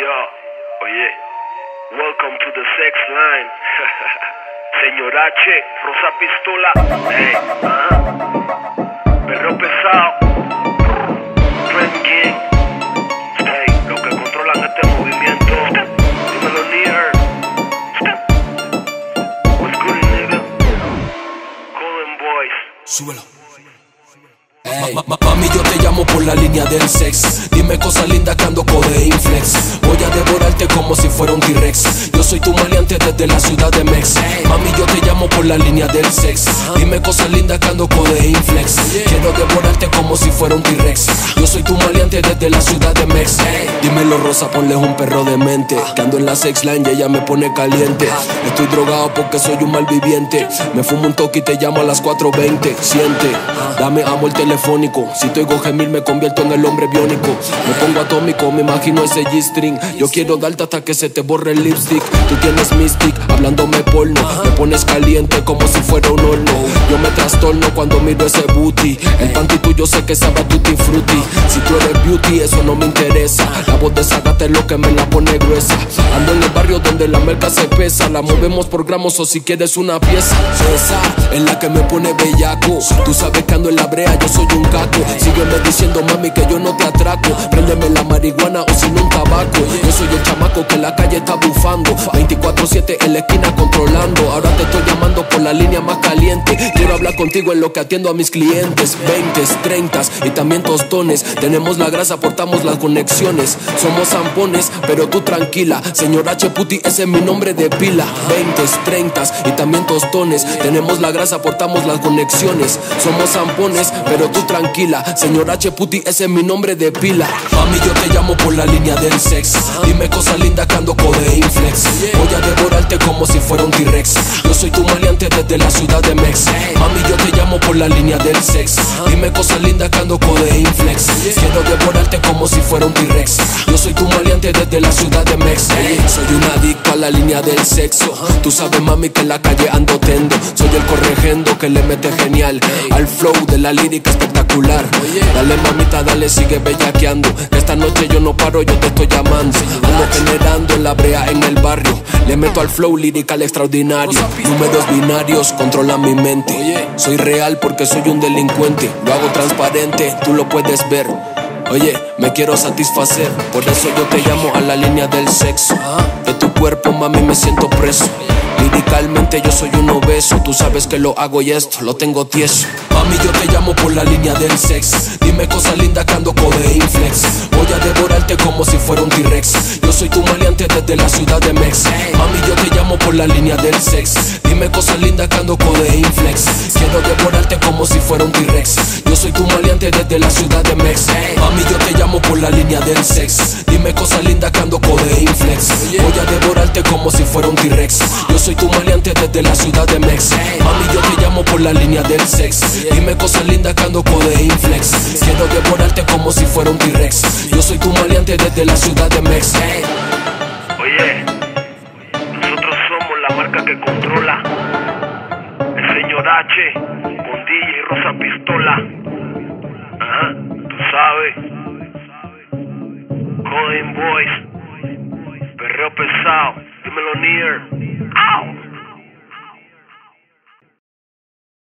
yo, oye, welcome to the sex line. Señor H, Rosa Pistola, hey, ajá. Perro pesado, Trend King, hey, los que controlan este movimiento. Dímelo, Near. What's good, nigga? Golden Boys. Súbelo. Ey. Ma- ma- mami, yo te llamo por la línea del sex. Dime cosas lindas que ando codeín flex. Devorarte como si fuera un T-Rex. Yo soy tu maleante desde la ciudad de Mex. Mami, yo te llamo por la línea del sex. Dime cosas lindas que ando codeín flex. Quiero devorarte como si fuera un T-Rex. Soy tu maleante desde la ciudad de Mex. Dímelo, Rosa, ponle un perro de mente. Que ando en la sex line y ella me pone caliente. Estoy drogado porque soy un malviviente. Me fumo un toque y te llamo a las 4.20. Siente, dame amo el telefónico. Si te oigo gemir, me convierto en el hombre biónico. Me pongo atómico, me imagino ese G-string. Yo quiero darte hasta que se te borre el lipstick. Tú tienes mystic, hablándome porno. Me pones caliente como si. Cuando miro ese booty. El panty tuyo sé que sabe tutti frutti. Si tú eres beauty, eso no me interesa. La voz de Sagata es lo que me la pone gruesa. Ando en el barrio donde la merca se pesa. La movemos por gramos o si quieres una pieza. Esa es la que me pone bellaco. Tú sabes que ando en la brea, yo soy un caco. Sígueme diciendo, mami, que yo no te atraco. Préndeme la marihuana o si no un tabaco. Que la calle está bufando. 24-7 en la esquina controlando. Ahora te estoy llamando por la línea más caliente. Quiero hablar contigo en lo que atiendo a mis clientes. 20, 30 y también tostones. Tenemos la grasa, aportamos las conexiones. Somos zampones, pero tú tranquila. Señor H. Puti, ese es mi nombre de pila. 20, 30 y también tostones. Tenemos la grasa, aportamos las conexiones. Somos zampones, pero tú tranquila. Señor H. Puti, ese es mi nombre de pila. Mami, yo te llamo por la línea del sex. Dime cosas lindas que ando codeín flex. Voy a devorarte como si fuera un T-Rex. Yo soy tu maleante desde la ciudad de Mex. Mami, yo te llamo por la línea del sex. Dime cosas lindas que ando codeín flex. Quiero devorarte si fuera un T-Rex. Yo soy tu maleante desde la ciudad de Mex. Soy un adicto a la línea del sexo. Tú sabes, mami, que en la calle ando tendo. Soy el corregendo que le mete genial. Al flow de la lírica espectacular. Dale, mamita, dale, sigue bellaqueando. Que esta noche yo no paro, yo te estoy llamando. Ando generando en la brea en el barrio. Le meto al flow lirical extraordinario. Números binarios controlan mi mente. Soy real porque soy un delincuente. Lo hago transparente, tú lo puedes ver. Oye, me quiero satisfacer, por eso yo te llamo a la línea del sexo. De tu cuerpo, mami, me siento preso. Liricalmente yo soy un obeso, tú sabes que lo hago y esto lo tengo tieso. Mami, yo te llamo por la línea del sex. Dime cosas lindas que ando codeín flex. Voy a devorarte como si fuera un T-Rex. Yo soy tu maleante desde la ciudad de Mex. Mami, yo te llamo por la línea del sex. Dime cosas lindas que ando codeín flex. Quiero devorarte como si fuera un T-Rex. Desde la ciudad de Mex. Mami, yo te llamo por la línea del sex. Dime cosas lindas que ando codeín flex. Voy a devorarte como si fuera un T-Rex. Yo soy tu maleante desde la ciudad de Mex. Mami, yo te llamo por la línea del sex. Dime cosas lindas que ando codeín flex. Quiero devorarte como si fuera un T-Rex. Yo soy tu maleante desde la ciudad de Mex. Oye, nosotros somos la marca que controla. El señor H, con y Rosa Pistola. Boys. Perreo pesado. Dímelo near. ¡Au!